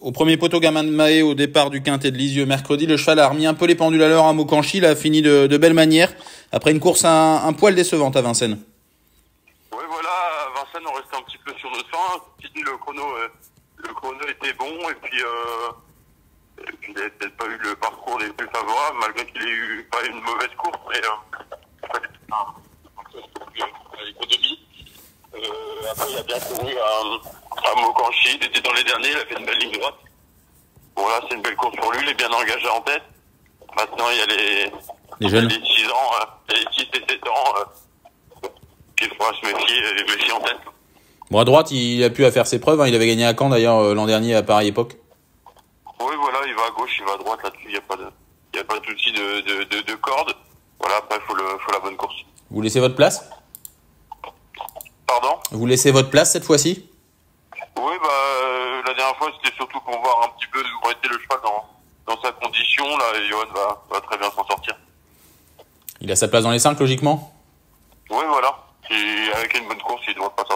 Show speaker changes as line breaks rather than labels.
Au premier poteau gamin de Mahé au départ du quintet de Lisieux mercredi, le cheval a remis un peu les pendules à l'heure à Mokanchi, il a fini de, de belle manière après une course un, un poil décevante à Vincennes.
Oui, voilà, Vincennes, on restait un petit peu sur notre fin. Le chrono, euh, le chrono était bon et puis, euh, et puis il n'avait peut-être pas eu le parcours les plus favorables, malgré qu'il ait eu pas une mauvaise course, mais euh, fallait un, un, l'économie. Euh, après, il a bien couru à, à Mokanchi, il était dans les derniers, il a fait une belle ligne droite. Voilà, c'est une belle course pour lui, il est bien engagé en tête. Maintenant, il y a les,
Les jeunes.
les 6 ans, euh, les 6 et 7 ans, euh, qu'il faudra se méfier, euh, méfier en tête.
Bon, à droite, il a pu à faire ses preuves. hein. Il avait gagné à Caen d'ailleurs euh, l'an dernier à pareille époque.
Oui, voilà, il va à gauche, il va à droite là-dessus, il n'y a pas de, il y a pas de souci de, de, de, de corde. Voilà, après, il faut, le, faut la bonne course.
Vous laissez votre place? Vous laissez votre place cette fois-ci?
Oui, bah, euh, la dernière fois, c'était surtout pour voir un petit peu où était le cheval dans, dans sa condition. Là, et Johan va, va très bien s'en sortir.
Il a sa place dans les 5 logiquement?
Oui, voilà. Et avec une bonne course, il ne devrait pas sortir des 5.